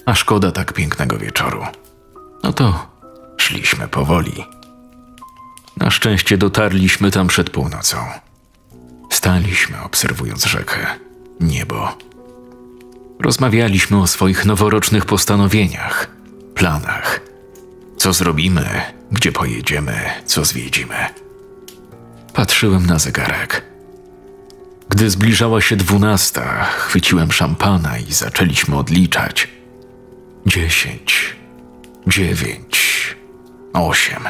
A: a szkoda tak pięknego wieczoru. No to szliśmy powoli. Na szczęście dotarliśmy tam przed północą. Staliśmy, obserwując rzekę, niebo. Rozmawialiśmy o swoich noworocznych postanowieniach, planach. Co zrobimy, gdzie pojedziemy, co zwiedzimy. Patrzyłem na zegarek. Gdy zbliżała się dwunasta, chwyciłem szampana i zaczęliśmy odliczać. Dziesięć, dziewięć, osiem.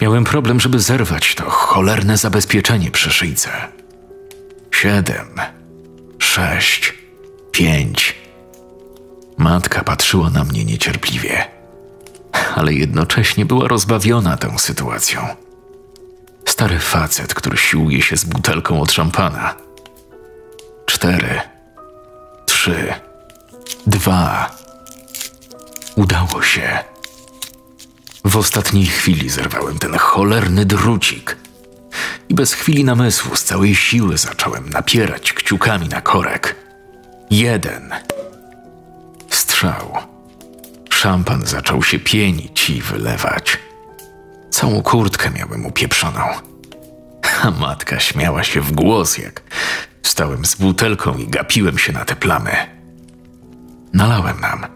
A: Miałem problem, żeby zerwać to cholerne zabezpieczenie przy szyjce. Siedem, sześć, pięć. Matka patrzyła na mnie niecierpliwie ale jednocześnie była rozbawiona tą sytuacją. Stary facet, który siłuje się z butelką od szampana. Cztery, trzy, dwa. Udało się. W ostatniej chwili zerwałem ten cholerny drucik i bez chwili namysłu z całej siły zacząłem napierać kciukami na korek. Jeden. Strzał. Szampan zaczął się pienić i wylewać. Całą kurtkę miałem upieprzoną. A matka śmiała się w głos, jak stałem z butelką i gapiłem się na te plamy. Nalałem nam.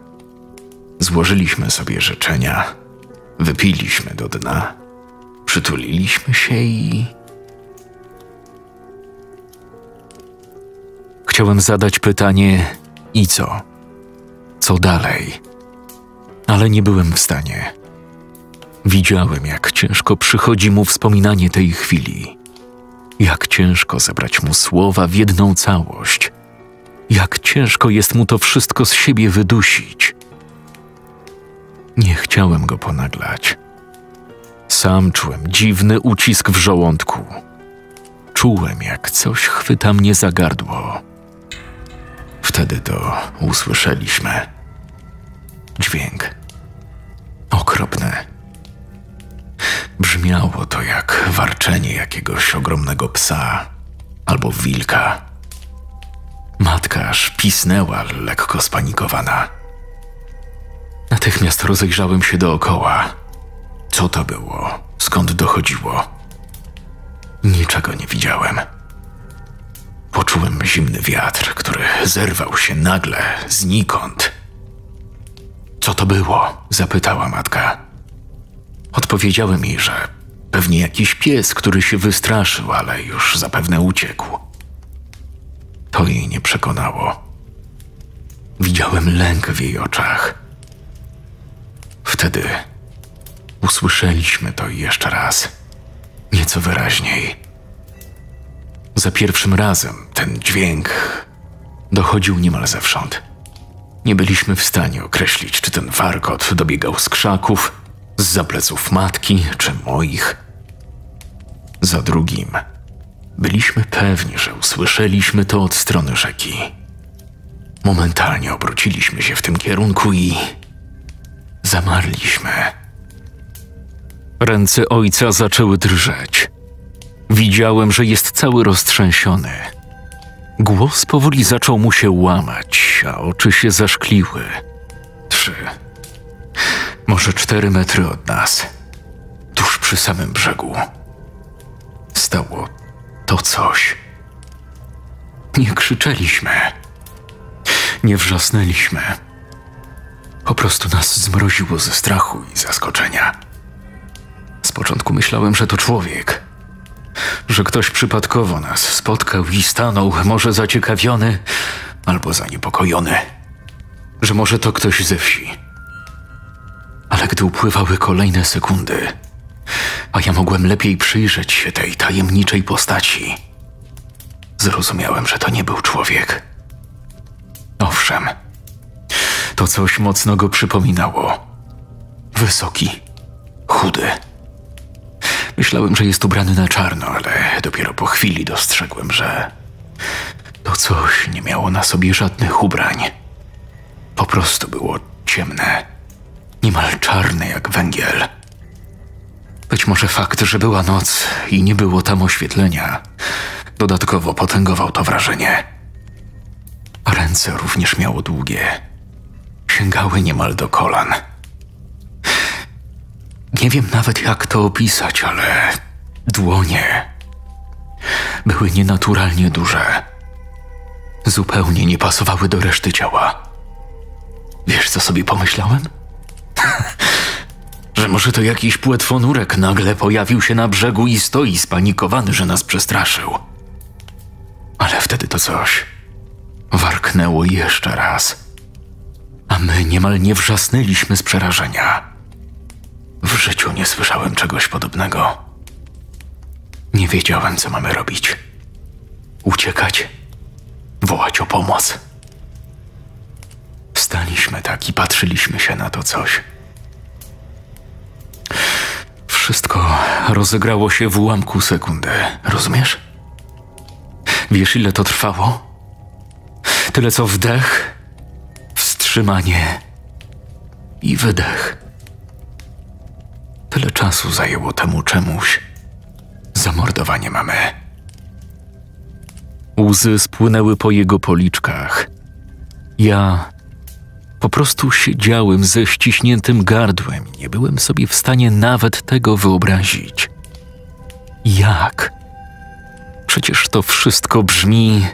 A: Złożyliśmy sobie życzenia, wypiliśmy do dna, przytuliliśmy się i. Chciałem zadać pytanie: i co? Co dalej? Ale nie byłem w stanie. Widziałem, jak ciężko przychodzi mu wspominanie tej chwili. Jak ciężko zebrać mu słowa w jedną całość. Jak ciężko jest mu to wszystko z siebie wydusić. Nie chciałem go ponaglać. Sam czułem dziwny ucisk w żołądku. Czułem, jak coś chwyta mnie za gardło. Wtedy to usłyszeliśmy. Dźwięk. Okropny. Brzmiało to jak warczenie jakiegoś ogromnego psa albo wilka. Matka aż pisnęła, lekko spanikowana. Natychmiast rozejrzałem się dookoła. Co to było? Skąd dochodziło? Niczego nie widziałem. Poczułem zimny wiatr, który zerwał się nagle, znikąd. Co to było? zapytała matka. Odpowiedziałem jej, że pewnie jakiś pies, który się wystraszył, ale już zapewne uciekł. To jej nie przekonało. Widziałem lęk w jej oczach. Wtedy usłyszeliśmy to jeszcze raz, nieco wyraźniej. Za pierwszym razem ten dźwięk dochodził niemal zewsząd. Nie byliśmy w stanie określić, czy ten warkot dobiegał z krzaków, z zapleców matki czy moich. Za drugim, byliśmy pewni, że usłyszeliśmy to od strony rzeki. Momentalnie obróciliśmy się w tym kierunku i zamarliśmy. Ręce ojca zaczęły drżeć. Widziałem, że jest cały roztrzęsiony. Głos powoli zaczął mu się łamać, a oczy się zaszkliły. Trzy, może cztery metry od nas, tuż przy samym brzegu, stało to coś. Nie krzyczeliśmy, nie wrzasnęliśmy. Po prostu nas zmroziło ze strachu i zaskoczenia. Z początku myślałem, że to człowiek, że ktoś przypadkowo nas spotkał i stanął, może zaciekawiony albo zaniepokojony, że może to ktoś ze wsi. Ale gdy upływały kolejne sekundy, a ja mogłem lepiej przyjrzeć się tej tajemniczej postaci, zrozumiałem, że to nie był człowiek. Owszem, to coś mocno go przypominało. Wysoki, chudy. Myślałem, że jest ubrany na czarno, ale dopiero po chwili dostrzegłem, że to coś nie miało na sobie żadnych ubrań. Po prostu było ciemne, niemal czarne jak węgiel. Być może fakt, że była noc i nie było tam oświetlenia, dodatkowo potęgował to wrażenie. A ręce również miało długie, sięgały niemal do kolan. Nie wiem nawet jak to opisać, ale dłonie były nienaturalnie duże. Zupełnie nie pasowały do reszty ciała. Wiesz, co sobie pomyślałem? że może to jakiś płetwonurek nagle pojawił się na brzegu i stoi spanikowany, że nas przestraszył. Ale wtedy to coś warknęło jeszcze raz, a my niemal nie wrzasnęliśmy z przerażenia. W życiu nie słyszałem czegoś podobnego. Nie wiedziałem, co mamy robić. Uciekać, wołać o pomoc. Staliśmy tak i patrzyliśmy się na to coś. Wszystko rozegrało się w ułamku sekundy, rozumiesz? Wiesz, ile to trwało? Tyle co wdech, wstrzymanie i wydech. Tyle czasu zajęło temu czemuś zamordowanie mamy. Łzy spłynęły po jego policzkach. Ja po prostu siedziałem ze ściśniętym gardłem nie byłem sobie w stanie nawet tego wyobrazić. Jak? Przecież to wszystko brzmi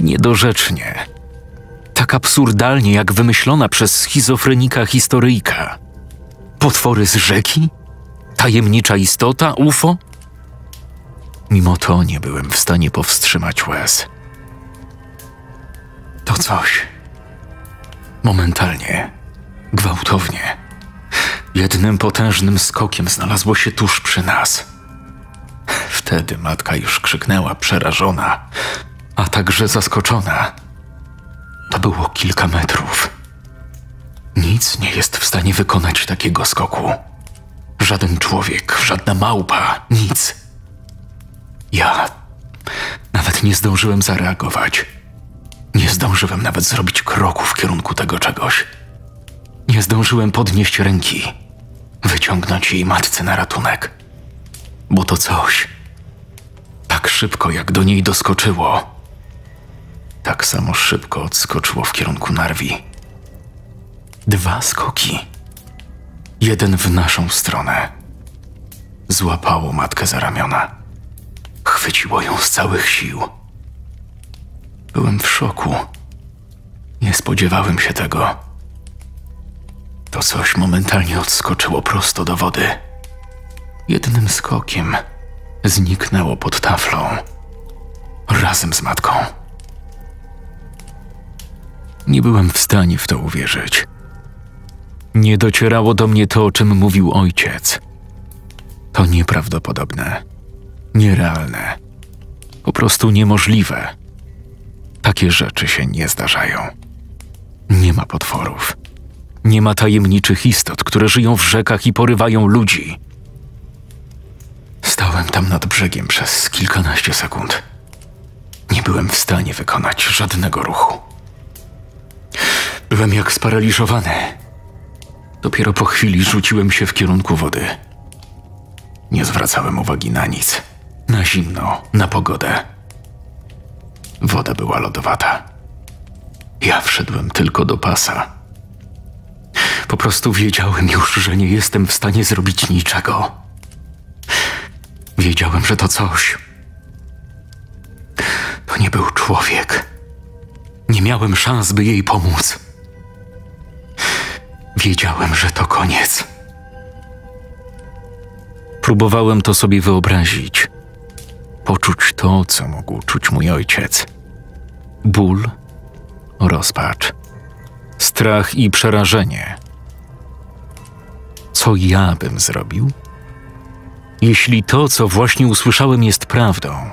A: niedorzecznie. Tak absurdalnie, jak wymyślona przez schizofrenika historyjka. Potwory z rzeki? Tajemnicza istota, UFO? Mimo to nie byłem w stanie powstrzymać łez. To coś. Momentalnie, gwałtownie, jednym potężnym skokiem znalazło się tuż przy nas. Wtedy matka już krzyknęła przerażona, a także zaskoczona. To było kilka metrów. Nic nie jest w stanie wykonać takiego skoku. Żaden człowiek, żadna małpa, nic. Ja nawet nie zdążyłem zareagować. Nie zdążyłem nawet zrobić kroku w kierunku tego czegoś. Nie zdążyłem podnieść ręki, wyciągnąć jej matce na ratunek. Bo to coś, tak szybko jak do niej doskoczyło, tak samo szybko odskoczyło w kierunku Narwi. Dwa skoki. Jeden w naszą stronę. Złapało matkę za ramiona. Chwyciło ją z całych sił. Byłem w szoku. Nie spodziewałem się tego. To coś momentalnie odskoczyło prosto do wody. Jednym skokiem zniknęło pod taflą. Razem z matką. Nie byłem w stanie w to uwierzyć. Nie docierało do mnie to, o czym mówił ojciec. To nieprawdopodobne, nierealne, po prostu niemożliwe. Takie rzeczy się nie zdarzają. Nie ma potworów. Nie ma tajemniczych istot, które żyją w rzekach i porywają ludzi. Stałem tam nad brzegiem przez kilkanaście sekund. Nie byłem w stanie wykonać żadnego ruchu. Byłem jak sparaliżowany. Dopiero po chwili rzuciłem się w kierunku wody. Nie zwracałem uwagi na nic. Na zimno, na pogodę. Woda była lodowata. Ja wszedłem tylko do pasa. Po prostu wiedziałem już, że nie jestem w stanie zrobić niczego. Wiedziałem, że to coś. To nie był człowiek. Nie miałem szans, by jej pomóc. Wiedziałem, że to koniec. Próbowałem to sobie wyobrazić. Poczuć to, co mógł czuć mój ojciec. Ból, rozpacz, strach i przerażenie. Co ja bym zrobił? Jeśli to, co właśnie usłyszałem, jest prawdą,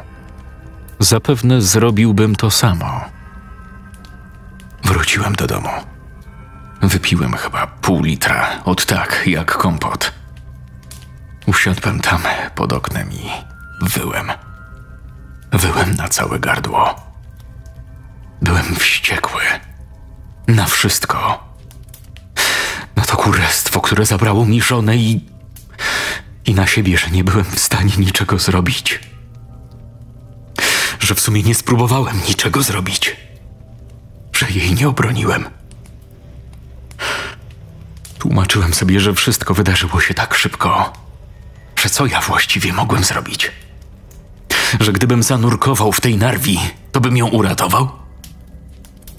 A: zapewne zrobiłbym to samo. Wróciłem do domu. Wypiłem chyba pół litra, od tak jak kompot. Usiadłem tam pod oknem i wyłem. Wyłem na całe gardło. Byłem wściekły. Na wszystko. Na to kurestwo, które zabrało mi żonę i. i na siebie, że nie byłem w stanie niczego zrobić. Że w sumie nie spróbowałem niczego zrobić. Że jej nie obroniłem. Tłumaczyłem sobie, że wszystko wydarzyło się tak szybko, że co ja właściwie mogłem zrobić? Że gdybym zanurkował w tej narwi, to bym ją uratował?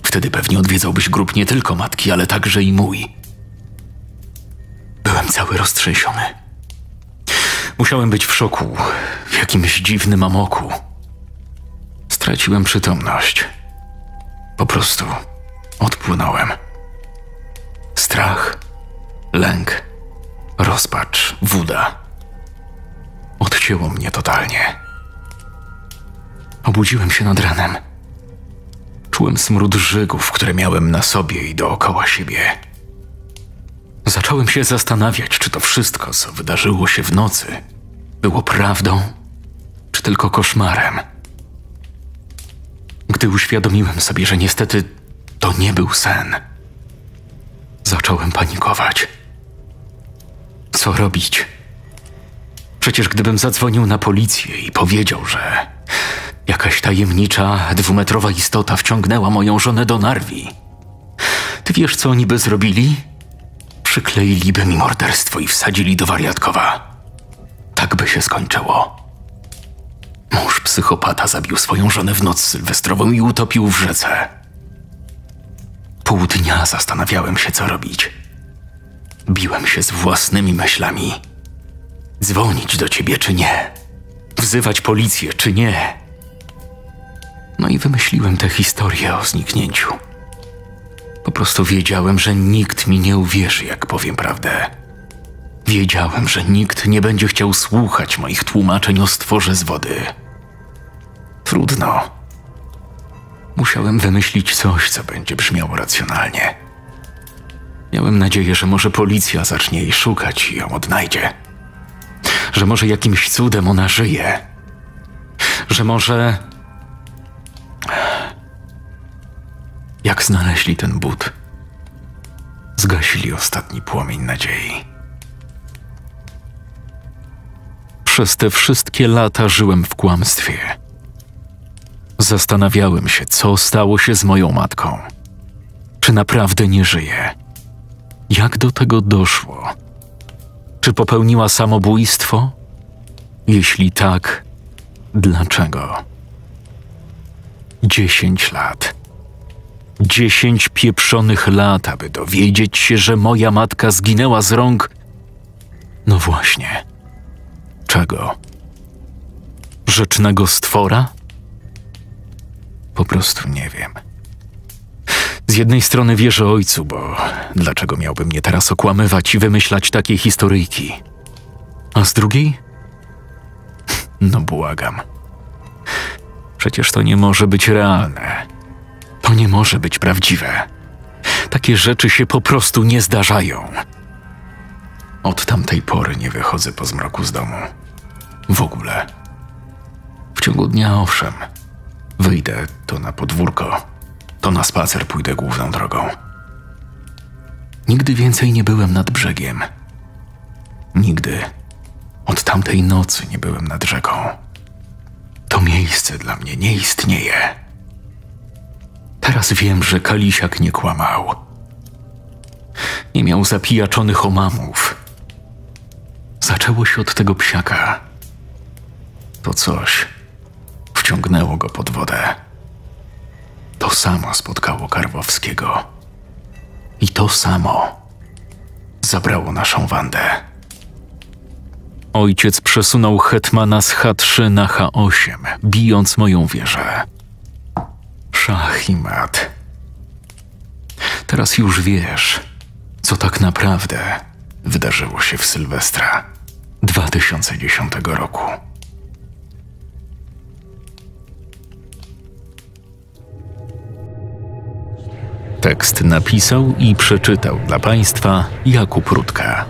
A: Wtedy pewnie odwiedzałbyś grób nie tylko matki, ale także i mój. Byłem cały roztrzęsiony. Musiałem być w szoku, w jakimś dziwnym amoku. Straciłem przytomność. Po prostu odpłynąłem. Strach, lęk, rozpacz, wuda. Odcięło mnie totalnie. Obudziłem się nad ranem. Czułem smród żygów, które miałem na sobie i dookoła siebie. Zacząłem się zastanawiać, czy to wszystko, co wydarzyło się w nocy, było prawdą, czy tylko koszmarem. Gdy uświadomiłem sobie, że niestety to nie był sen, zacząłem panikować. Co robić? Przecież gdybym zadzwonił na policję i powiedział, że jakaś tajemnicza, dwumetrowa istota wciągnęła moją żonę do Narwi, Ty wiesz, co oni by zrobili? Przykleiliby mi morderstwo i wsadzili do wariatkowa. Tak by się skończyło. Mąż psychopata zabił swoją żonę w noc sylwestrową i utopił w rzece. Pół dnia zastanawiałem się, co robić. Biłem się z własnymi myślami. Dzwonić do ciebie czy nie? Wzywać policję czy nie? No i wymyśliłem tę historię o zniknięciu. Po prostu wiedziałem, że nikt mi nie uwierzy, jak powiem prawdę. Wiedziałem, że nikt nie będzie chciał słuchać moich tłumaczeń o stworze z wody. Trudno. Musiałem wymyślić coś, co będzie brzmiało racjonalnie. Miałem nadzieję, że może policja zacznie jej szukać i ją odnajdzie. Że może jakimś cudem ona żyje. Że może. Jak znaleźli ten but, zgasili ostatni płomień nadziei. Przez te wszystkie lata żyłem w kłamstwie. Zastanawiałem się, co stało się z moją matką. Czy naprawdę nie żyje? Jak do tego doszło? Czy popełniła samobójstwo? Jeśli tak, dlaczego? Dziesięć lat. Dziesięć pieprzonych lat, aby dowiedzieć się, że moja matka zginęła z rąk. No właśnie. Czego? Rzecznego stwora? Po prostu nie wiem. Z jednej strony wierzę ojcu, bo dlaczego miałby mnie teraz okłamywać i wymyślać takie historyjki? A z drugiej? No błagam. Przecież to nie może być realne. To nie może być prawdziwe. Takie rzeczy się po prostu nie zdarzają. Od tamtej pory nie wychodzę po zmroku z domu. W ogóle. W ciągu dnia owszem. Wyjdę to na podwórko, to na spacer pójdę główną drogą. Nigdy więcej nie byłem nad brzegiem. Nigdy. Od tamtej nocy nie byłem nad rzeką. To miejsce dla mnie nie istnieje. Teraz wiem, że Kalisiak nie kłamał. Nie miał zapijaczonych omamów. Zaczęło się od tego psiaka. To coś wciągnęło go pod wodę. To samo spotkało Karwowskiego. I to samo zabrało naszą Wandę. Ojciec przesunął hetmana z H3 na H8, bijąc moją wieżę. Szach i mat. Teraz już wiesz, co tak naprawdę wydarzyło się w Sylwestra 2010 roku. Tekst napisał i przeczytał dla Państwa Jakub Rutka.